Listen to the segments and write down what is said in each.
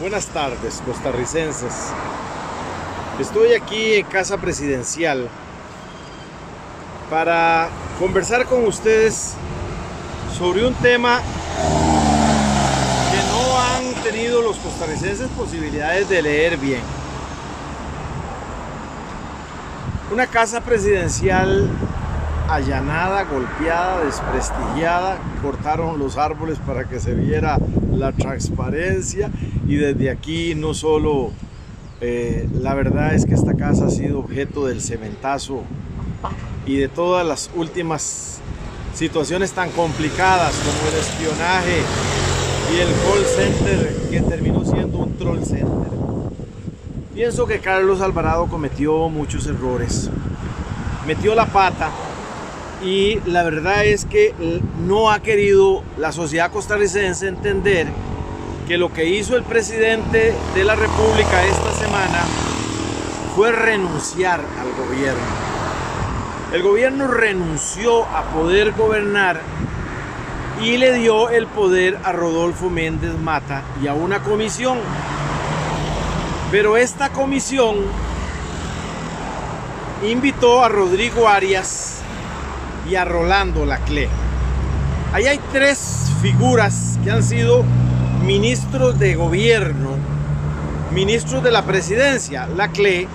Buenas tardes, costarricenses. Estoy aquí en Casa Presidencial para conversar con ustedes sobre un tema que no han tenido los costarricenses posibilidades de leer bien. Una casa presidencial allanada, golpeada, desprestigiada, cortaron los árboles para que se viera la transparencia y desde aquí no solo eh, la verdad es que esta casa ha sido objeto del cementazo y de todas las últimas situaciones tan complicadas como el espionaje y el call center que terminó siendo un troll center. Pienso que Carlos Alvarado cometió muchos errores. Metió la pata y la verdad es que no ha querido la sociedad costarricense entender que lo que hizo el presidente de la República esta semana fue renunciar al gobierno. El gobierno renunció a poder gobernar y le dio el poder a Rodolfo Méndez Mata y a una comisión. Pero esta comisión invitó a Rodrigo Arias y a Rolando Lacle. Ahí hay tres figuras que han sido ministros de gobierno, ministros de la presidencia, Lacle,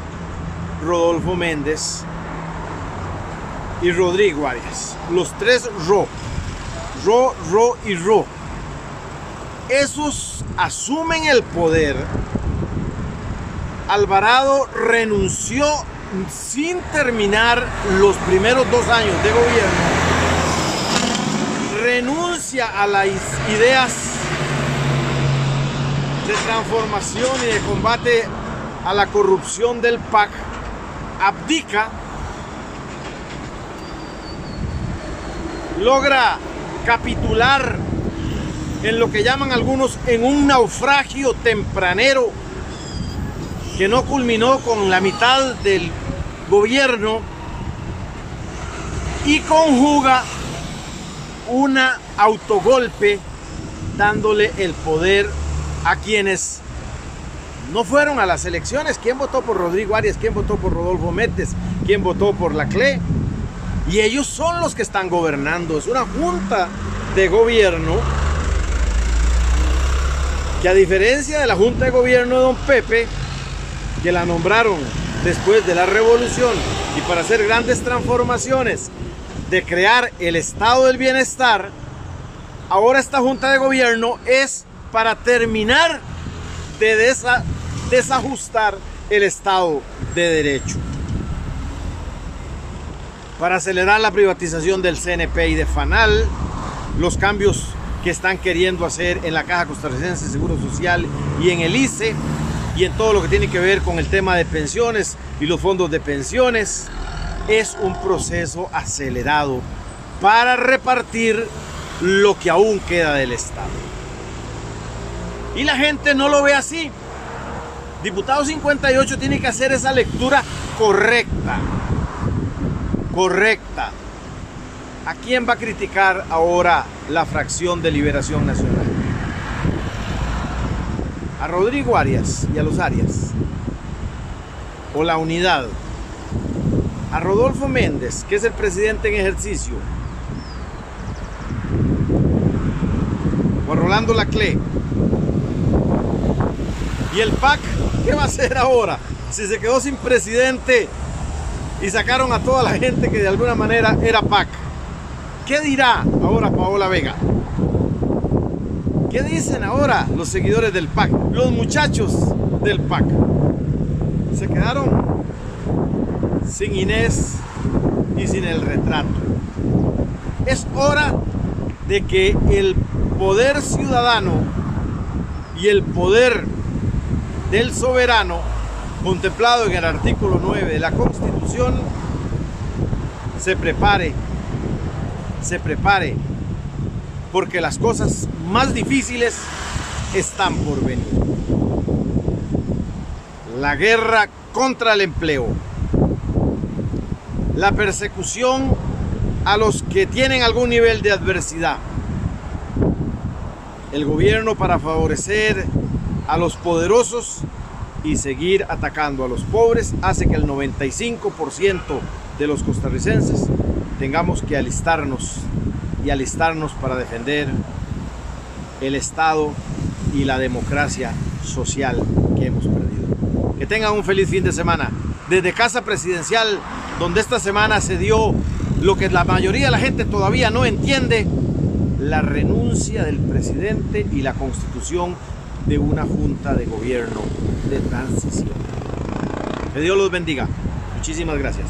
Rodolfo Méndez y Rodrigo Arias. Los tres Ro. Ro, Ro y Ro. Esos asumen el poder. Alvarado renunció sin terminar los primeros dos años de gobierno, renuncia a las ideas de transformación y de combate a la corrupción del PAC, abdica, logra capitular en lo que llaman algunos en un naufragio tempranero que no culminó con la mitad del gobierno y conjuga una autogolpe dándole el poder a quienes no fueron a las elecciones. ¿Quién votó por Rodrigo Arias? ¿Quién votó por Rodolfo Méndez? ¿Quién votó por la CLE? Y ellos son los que están gobernando. Es una junta de gobierno que a diferencia de la junta de gobierno de don Pepe, que la nombraron después de la revolución y para hacer grandes transformaciones de crear el estado del bienestar, ahora esta junta de gobierno es para terminar de desajustar el estado de derecho. Para acelerar la privatización del CNP y de FANAL, los cambios que están queriendo hacer en la Caja Costarricense de Seguro Social y en el ICE, y en todo lo que tiene que ver con el tema de pensiones y los fondos de pensiones, es un proceso acelerado para repartir lo que aún queda del Estado. Y la gente no lo ve así. Diputado 58 tiene que hacer esa lectura correcta. Correcta. ¿A quién va a criticar ahora la fracción de Liberación Nacional? A Rodrigo Arias y a los Arias, o la unidad, a Rodolfo Méndez, que es el presidente en ejercicio, o a Rolando Lacle. ¿Y el PAC qué va a hacer ahora? Si se quedó sin presidente y sacaron a toda la gente que de alguna manera era PAC. ¿Qué dirá ahora Paola Vega? ¿Qué dicen ahora los seguidores del PAC? Los muchachos del PAC. Se quedaron sin Inés y sin el retrato. Es hora de que el poder ciudadano y el poder del soberano, contemplado en el artículo 9 de la Constitución, se prepare, se prepare porque las cosas más difíciles están por venir. La guerra contra el empleo, la persecución a los que tienen algún nivel de adversidad, el gobierno para favorecer a los poderosos y seguir atacando a los pobres hace que el 95% de los costarricenses tengamos que alistarnos y alistarnos para defender el Estado y la democracia social que hemos perdido. Que tengan un feliz fin de semana. Desde Casa Presidencial, donde esta semana se dio lo que la mayoría de la gente todavía no entiende, la renuncia del presidente y la constitución de una junta de gobierno de transición. Que Dios los bendiga. Muchísimas gracias.